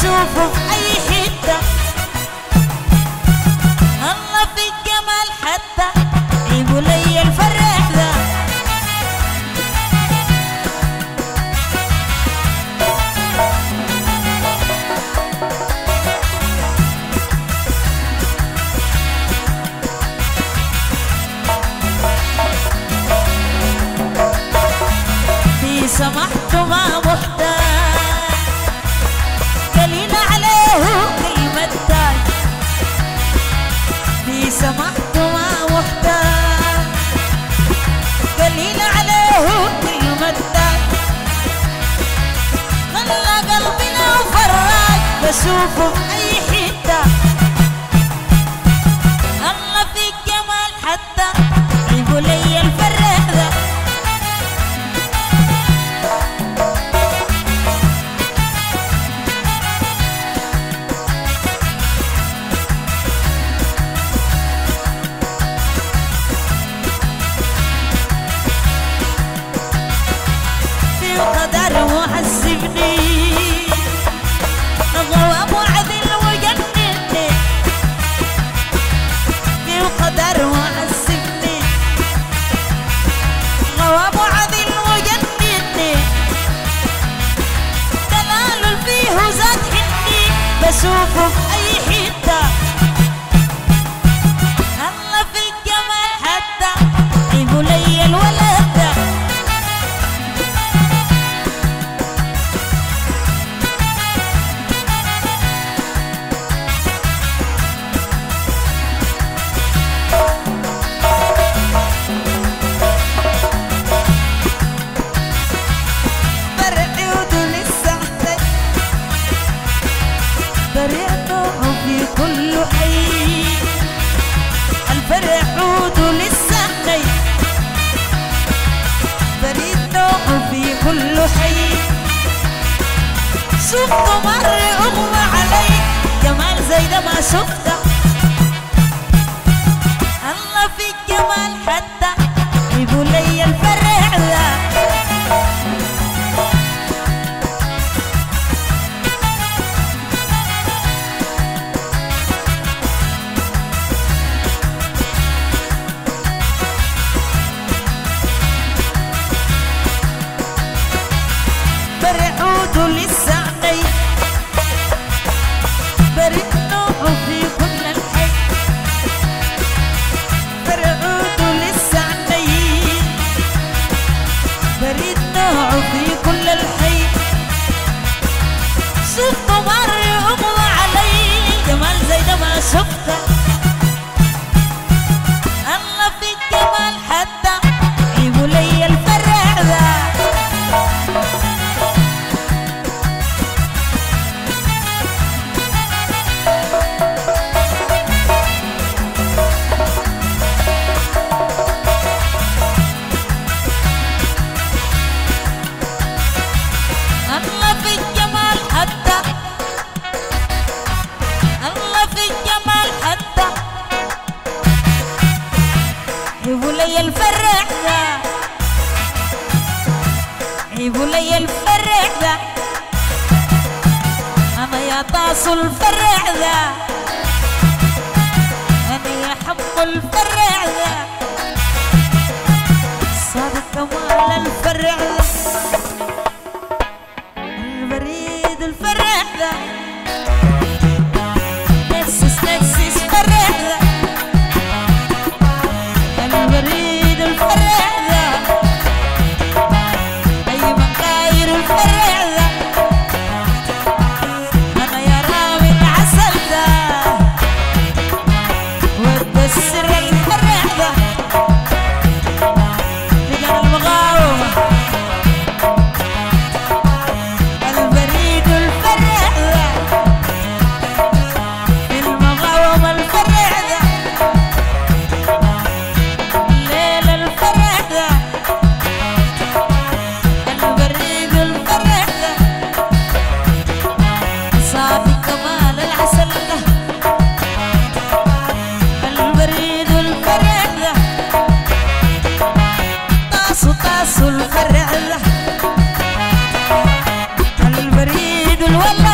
so profound careful super علي. جمال زي ده ما شفته الله في الجمال حتى. يقول لي الفرق الضعف هي ذا أنا يا طاس الفرع ذا أنا يا حب الفرع ذا صادق كمال الفرع ذا vuelvo